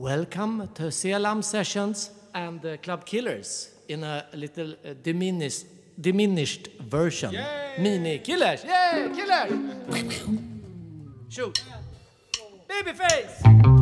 Welcome to Selam Sessions and uh, Club Killers in a little uh, diminished, diminished version. Mini Killers! Yay! Killers! Shoot! Babyface!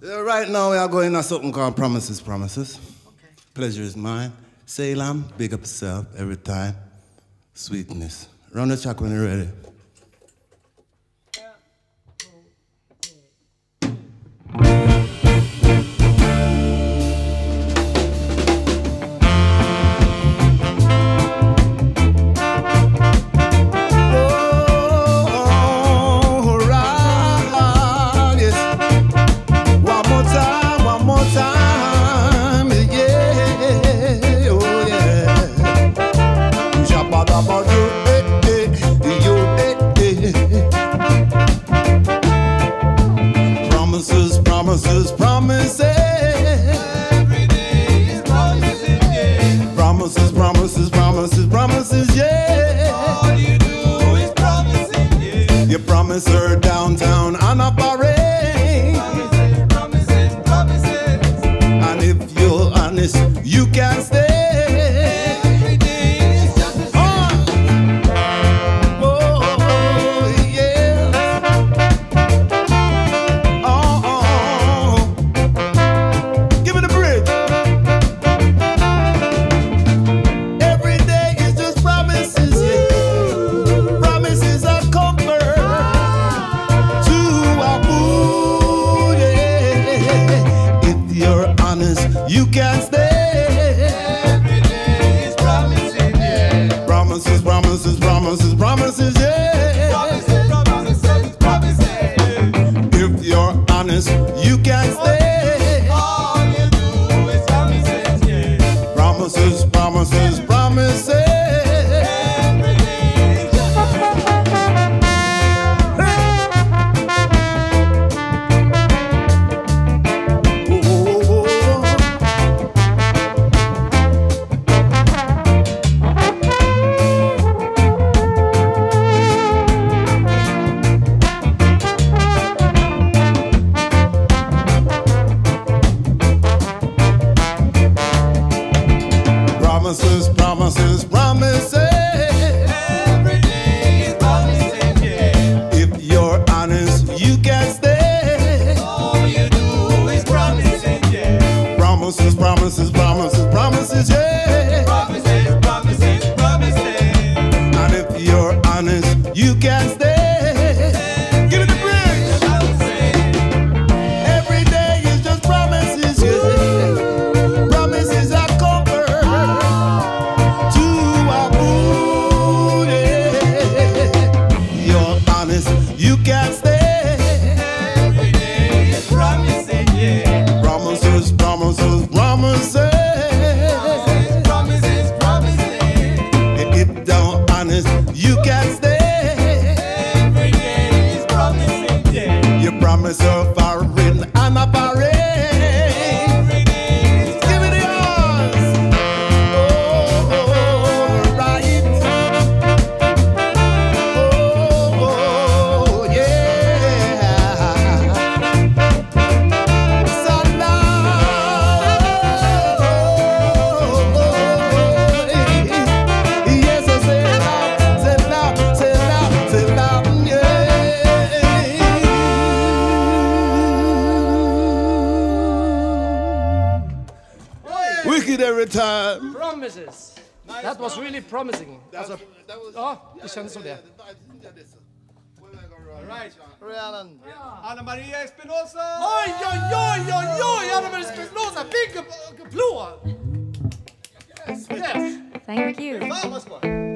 Right now, we are going to something called Promises, Promises. Okay. Pleasure is mine. Selam, big up yourself every time. Sweetness. Run the track when you're ready. Yeah. promises. myself Det kändes som det. Anna Maria Espinosa! Oj, oj, oj, oj, oj! Anna Maria Espinosa! Big applåd! Yes. Thank you. Fan vad skoj!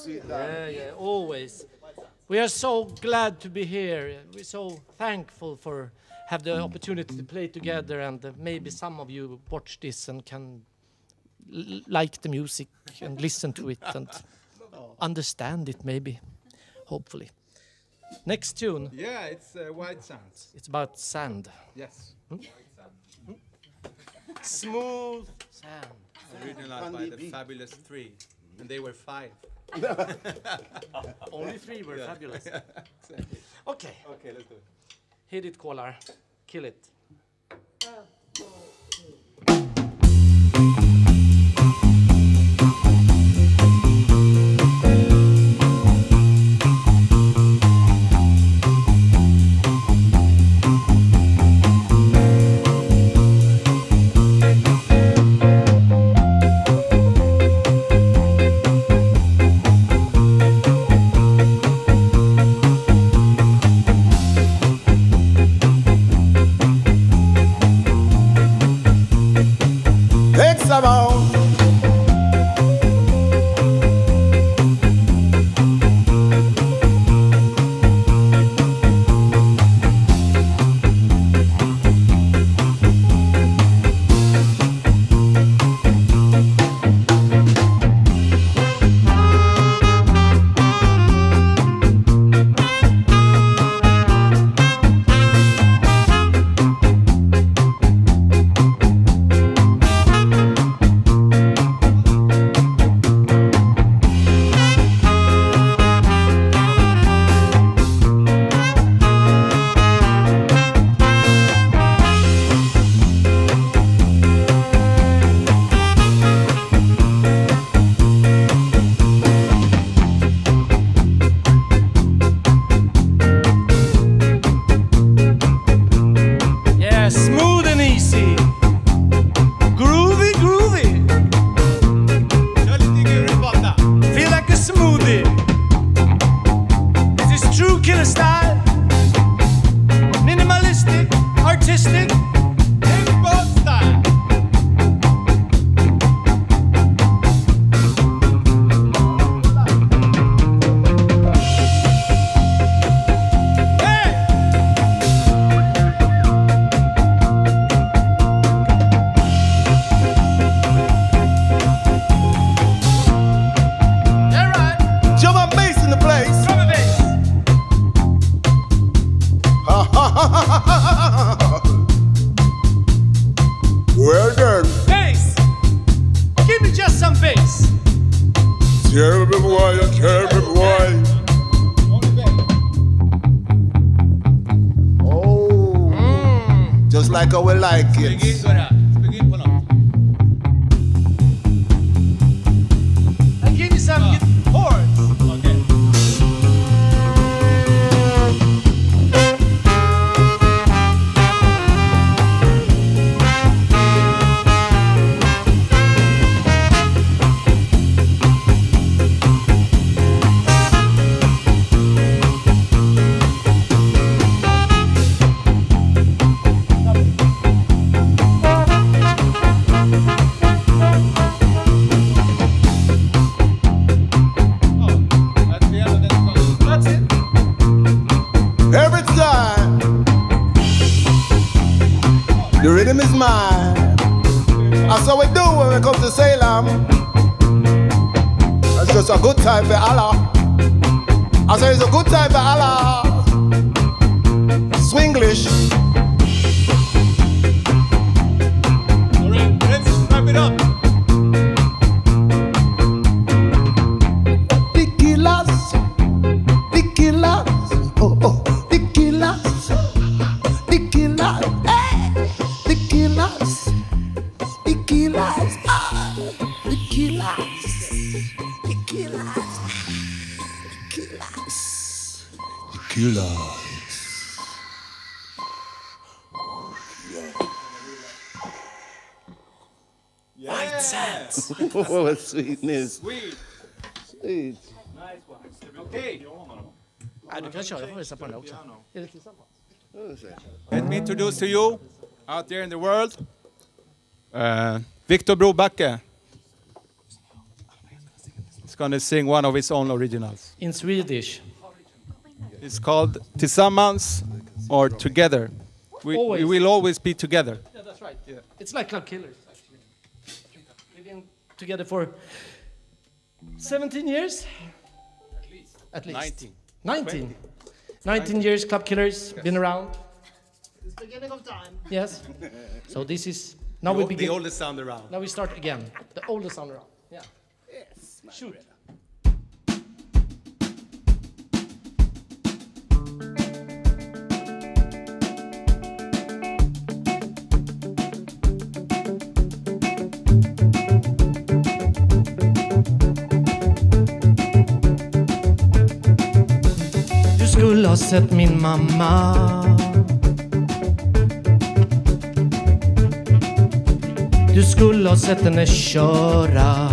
Every time, sweetheart. Yeah, yeah, always. We are so glad to be here. We're so thankful for have the opportunity to play together, and uh, maybe some of you watch this and can l- like the music and listen to it and understand it, maybe, hopefully. Next tune, Yeah, it's uh, White Sands. it's about sand. Yes. Smooth sand. Original by the Fabulous Three. And they were five. Only three were fabulous. Okay, Okay, let's do it. hit it, Kolar. Kill it. Smooth and easy. Why, you tell me why. Oh. Just like how we like it. Every time. The rhythm is mine. That's how we do when we come to Selam. That's just a good time for Allah. I say it's a good time for Allah. Swinglish. Får visa på den där också. Är det tillsammans? Let me introduce to you, out there in the world, uh, Viktor Brobacke. He's going to sing one of his own originals. In Swedish. It's called Tillsammans or Together. We, we will always be together. Yeah, that's right. Yeah. It's like Club Killers, actually. We've been together for 17 years? At least. At least. 19. 19. 19 years, Club Killers, been around. It's beginning of time. Yes. So this is, now we begin. The oldest sound around. Now we start again. The oldest sound around. Yeah. Yes. Shoot. Du skulle ha sett min mamma. Du skulle ha sett henne köra.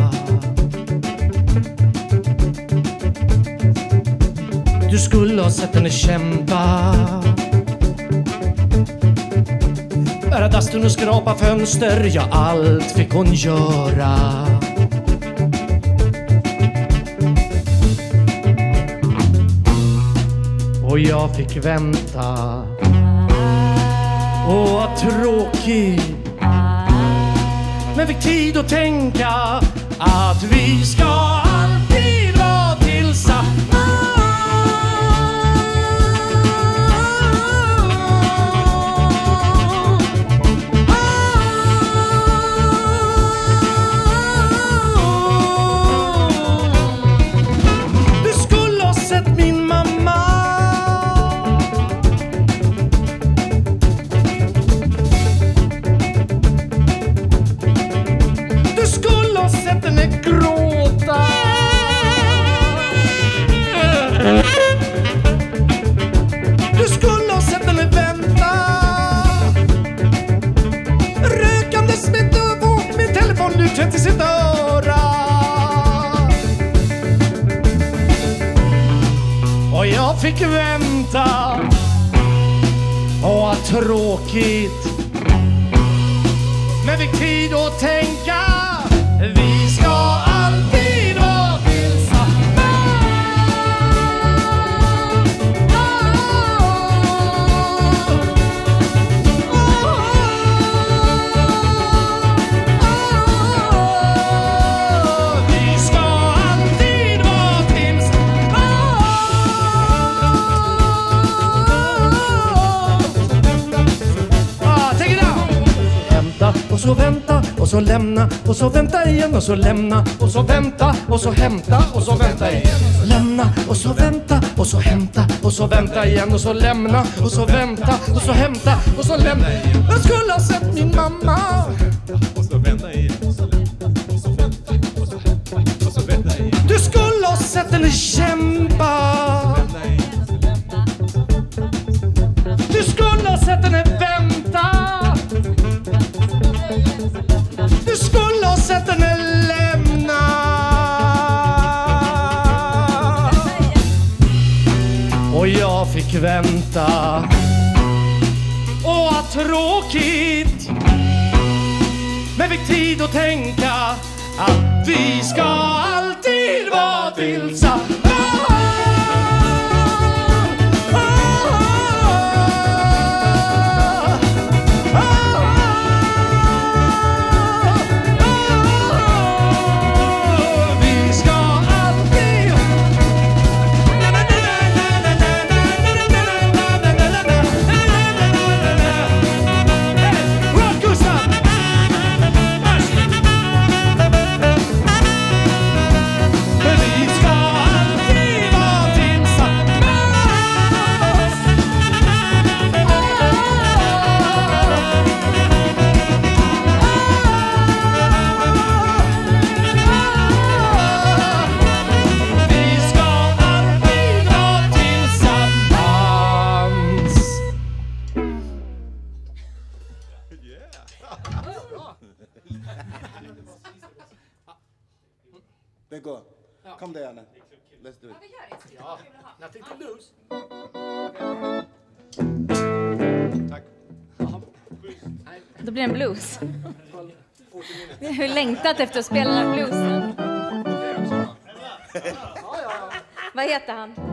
Du skulle ha sett henne kämpa. Bära dasten och skrapa fönster, ja allt fick hon göra. Och jag fick vänta. Åh, vad tråkigt. Men fick tid att tänka att vi ska jag fick vänta. Åh, vad tråkigt. Men fick tid att tänka. Så vänta och så lämna och så vänta igen och så lämna och så vänta och så hämta och så vänta igen. Lämna och så vänta och så hämta och så vänta igen och så lämna och så vänta och så hämta och så lämna. Jag skulle ha sett min mamma. Du skulle ha sett henne kämpa. Du skulle ha sett henne vänta. Skulle sett henne lämna Och jag fick vänta. Och vad tråkigt. Men fick tid att tänka Att vi ska alltid vara tillsammans. Let's do it. Nothing to lose. Då blir det en blues. Vi har ju längtat efter att spela den här bluesen. Vad heter han?